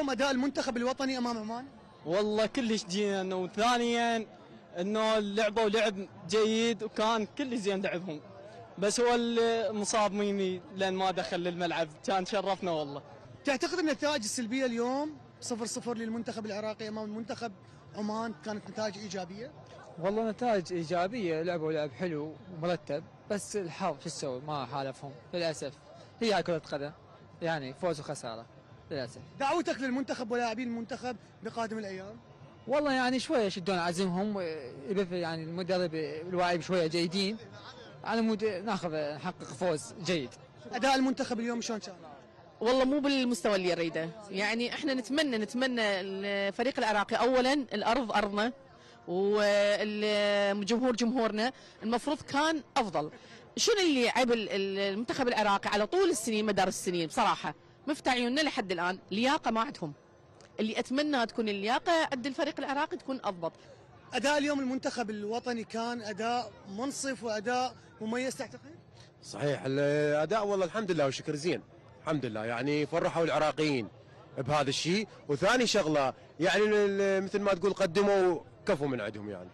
اليوم أداء المنتخب الوطني أمام عمان؟ والله كلش زين وثانيا إنه لعبوا لعب جيد وكان كل زين لعبهم. بس هو المصاب ميمي لأن ما دخل للملعب كان شرفنا والله. تعتقد أن النتائج السلبية اليوم 0 0 للمنتخب العراقي أمام المنتخب عمان كانت نتائج إيجابية؟ والله نتائج إيجابية لعبوا لعب حلو ومرتب بس الحظ شو تسوي؟ ما حالفهم للأسف. هي كرة قدم يعني فوز وخسارة. للأسف. دعوتك للمنتخب ولاعبين المنتخب بقادم الأيام؟ والله يعني شوية يشدون عزمهم يعني المدرب الواعي شوية جيدين على مود ناخذ نحقق فوز جيد. أداء المنتخب اليوم شلون كان؟ والله مو بالمستوى اللي يريده. يعني إحنا نتمنى نتمنى الفريق العراقي اولا الأرض أرضنا والجمهور جمهورنا المفروض كان أفضل. شنو اللي عيب ال- ال- المنتخب العراقي على طول السنين مدار السنين؟ بصراحة مفتح عيوننا لحد الآن. لياقة ما عندهم. اللي أتمنى تكون اللياقة عند الفريق العراقي تكون اضبط أداء اليوم المنتخب الوطني كان أداء منصف وأداء مميز تعتقد؟ صحيح. الاداء والله الحمد لله وشكر زين. الحمد لله. يعني فرحوا العراقيين بهذا الشيء. وثاني شغلة يعني مثل ما تقول قدموا كفو من عندهم يعني.